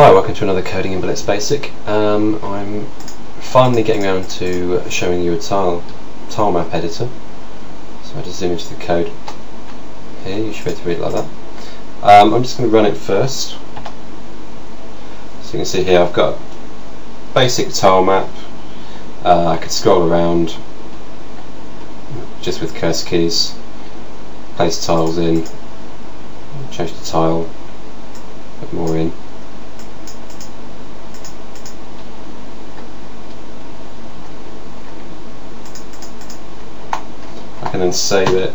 Hi, welcome to another Coding in Blitz Basic. Um, I'm finally getting around to showing you a tile, tile map editor. So I just zoom into the code here, you should be able to read it like that. Um, I'm just going to run it first. So you can see here I've got basic tile map. Uh, I could scroll around just with cursor keys, place tiles in, change the tile, put more in. Can then save it,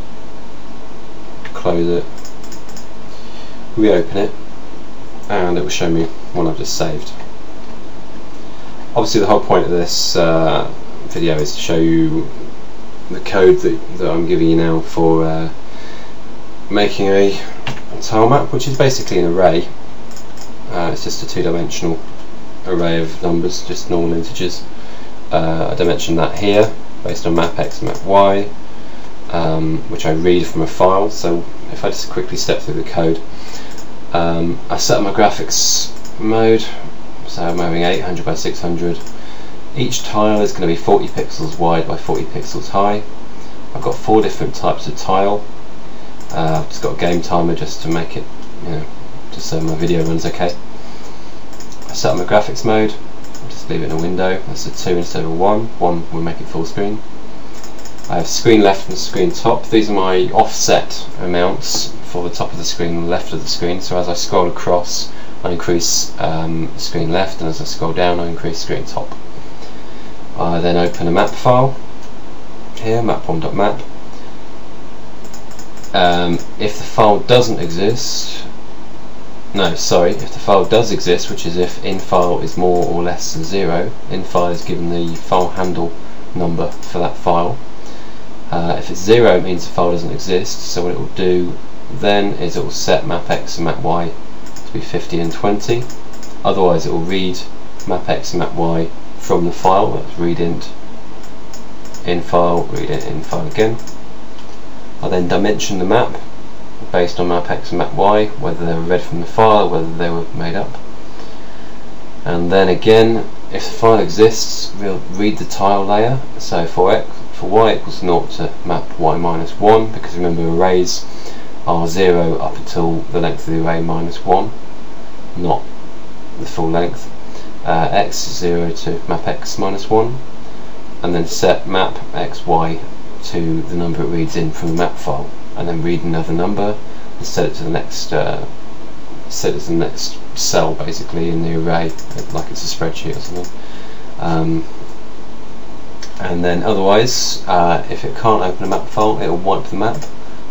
close it, reopen it, and it will show me what I've just saved. Obviously the whole point of this uh, video is to show you the code that, that I'm giving you now for uh, making a tile map, which is basically an array. Uh, it's just a two-dimensional array of numbers, just normal integers. Uh, I dimension that here based on map x and map y, um, which I read from a file. So if I just quickly step through the code, um, I set up my graphics mode, so I'm having 800 by 600. Each tile is going to be 40 pixels wide by 40 pixels high. I've got four different types of tile. Uh, I've just got a game timer just to make it, you know, just so my video runs okay. I set up my graphics mode, just leave it in a window, that's a 2 instead of a 1, 1 will make it full screen. I have screen left and screen top, these are my offset amounts for the top of the screen and left of the screen, so as I scroll across I increase um, screen left and as I scroll down I increase screen top. I then open a map file here, map1.map. Um, if the file doesn't exist, no, sorry, if the file does exist, which is if infile is more or less than zero, infile is given the file handle number for that file. Uh, if it's zero, it means the file doesn't exist. So what it will do then is it will set map x and map y to be 50 and 20. Otherwise, it will read map x and map y from the file. That's read int in file, read it in file again. I then dimension the map based on map x and map y, whether they were read from the file whether they were made up. And then again, if the file exists, we'll read the tile layer. So for x, for y equals 0 to map y minus 1, because remember arrays are 0 up until the length of the array minus 1, not the full length. Uh, x is 0 to map x minus 1, and then set map xy to the number it reads in from the map file and then read another number and set it to the next uh, set it to the next cell basically in the array like it's a spreadsheet or something um, and then otherwise uh, if it can't open a map file it will wipe the map.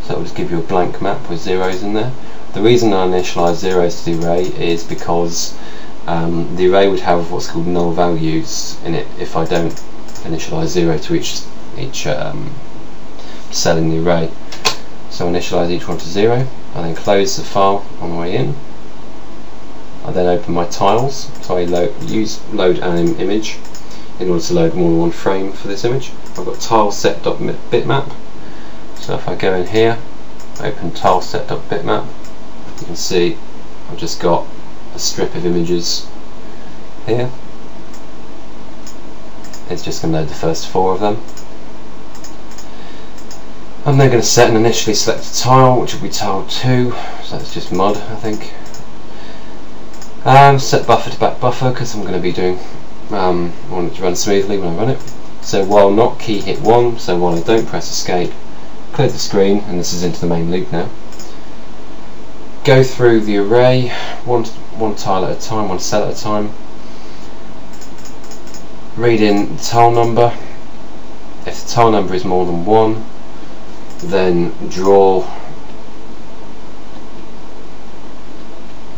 So it will just give you a blank map with zeros in there. The reason I initialize zeros to the array is because um, the array would have what's called null values in it if I don't initialize 0 to each each um, cell in the array. So initialize each one to 0, I then close the file on the way in. I then open my tiles, so I load, use load anim image in order to load more than one frame for this image. I've got tileset.bitmap, so if I go in here, open tileset.bitmap, you can see I've just got a strip of images here it's just going to load the first four of them. I'm then going to set and initially select a tile, which will be tile 2, so that's just mud, I think. And set buffer to back buffer, because I'm going to be doing, um, I want it to run smoothly when I run it. So while not key hit 1, so while I don't press escape, clear the screen, and this is into the main loop now. Go through the array, one, one tile at a time, one cell at a time, read in the tile number. If the tile number is more than one, then draw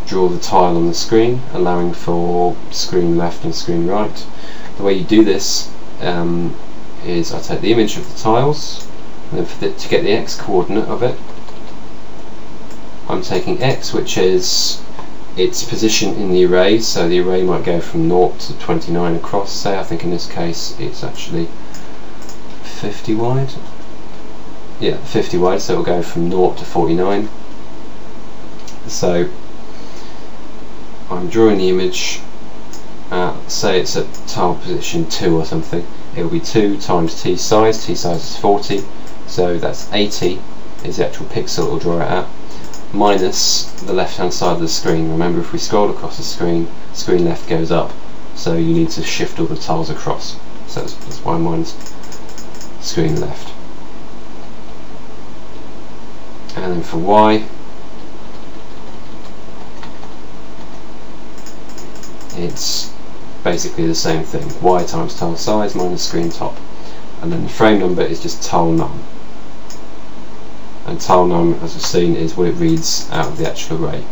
draw the tile on the screen, allowing for screen left and screen right. The way you do this um, is I take the image of the tiles, and then the, to get the x coordinate of it, I'm taking x, which is its position in the array, so the array might go from 0 to 29 across, say, I think in this case it's actually 50 wide. Yeah, 50 wide, so it will go from 0 to 49. So I'm drawing the image at, say it's at tile position 2 or something, it will be 2 times t size, t size is 40, so that's 80 is the actual pixel it will draw it at, minus the left hand side of the screen. Remember if we scroll across the screen, screen left goes up, so you need to shift all the tiles across. So that's, that's why mine's screen left. And then for Y, it's basically the same thing. Y times tile size minus screen top. And then the frame number is just tile num. And tile num, as we've seen, is what it reads out of the actual array.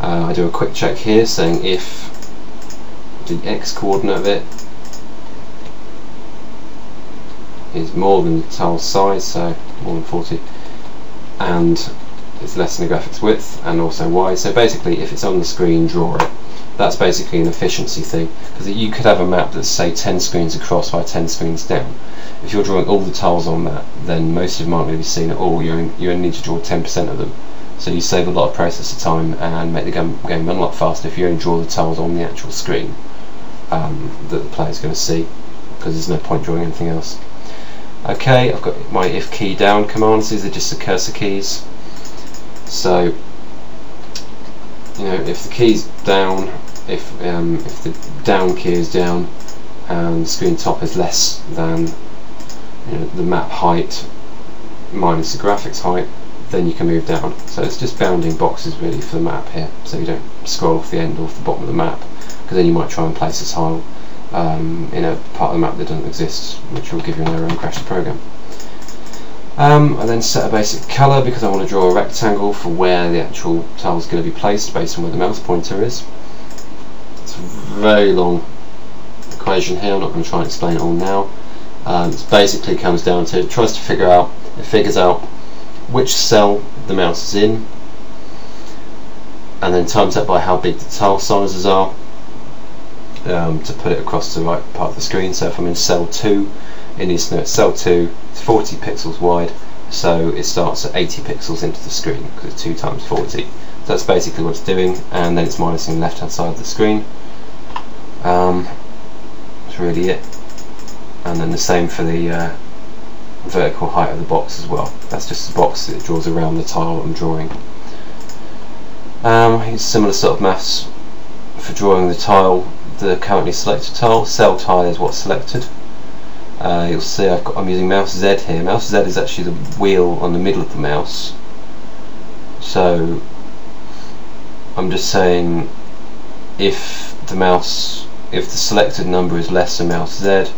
Uh, I do a quick check here saying if the x coordinate of it is more than the tile size, so more than 40, and it's less than the graphics width, and also y. So basically, if it's on the screen, draw it that's basically an efficiency thing because you could have a map that's say 10 screens across by 10 screens down. If you're drawing all the tiles on that then most of them aren't going to be seen at all. You only, you only need to draw 10% of them. So you save a lot of processor time and make the game, game run a lot faster if you only draw the tiles on the actual screen um, that the player's going to see because there's no point drawing anything else. Okay I've got my if key down commands. These are just the cursor keys. So you know if the key's down if um, if the down key is down and the screen top is less than you know, the map height minus the graphics height then you can move down. So it's just bounding boxes really for the map here so you don't scroll off the end or off the bottom of the map because then you might try and place a tile um, in a part of the map that doesn't exist which will give you an error and crash the program um, I then set a basic colour because I want to draw a rectangle for where the actual tile is going to be placed based on where the mouse pointer is. It's a very long equation here, I'm not going to try and explain it all now. Um, it basically comes down to, it tries to figure out, it figures out which cell the mouse is in and then times that by how big the tile sizes are um, to put it across the right part of the screen. So if I'm in cell 2 it needs to know it's cell 2, it's 40 pixels wide, so it starts at 80 pixels into the screen because it's 2 times 40. So that's basically what it's doing, and then it's minusing the left hand side of the screen. Um, that's really it. And then the same for the uh, vertical height of the box as well. That's just the box that draws around the tile I'm drawing. Um, similar sort of maths for drawing the tile, the currently selected tile. Cell tile is what's selected uh, you'll see i am using mouse Z here. Mouse Z is actually the wheel on the middle of the mouse. So I'm just saying if the mouse, if the selected number is less than mouse Z,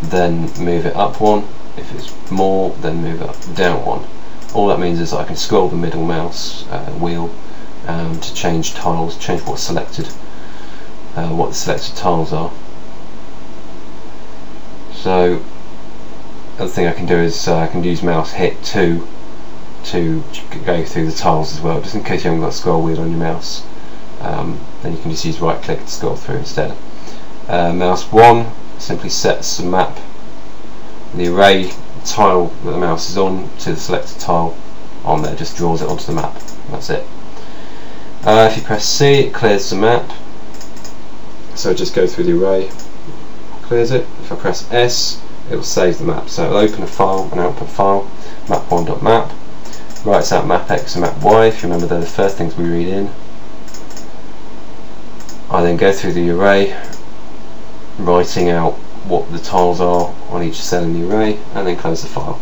then move it up one. If it's more, then move it down one. All that means is I can scroll the middle mouse uh, wheel um, to change tiles, change what's selected, uh, what the selected tiles are. So other thing I can do is uh, I can use mouse hit 2 to go through the tiles as well, just in case you haven't got a scroll wheel on your mouse. Um, then you can just use right click to scroll through instead. Uh, mouse 1 simply sets the map, the array tile that the mouse is on to the selected tile on there, just draws it onto the map. That's it. Uh, if you press C, it clears the map. So just go through the array, clears it. If I press S, it will save the map. So it'll open a file, an output file, map1.map, writes out map X and map Y. If you remember, they're the first things we read in. I then go through the array, writing out what the tiles are on each cell in the array, and then close the file.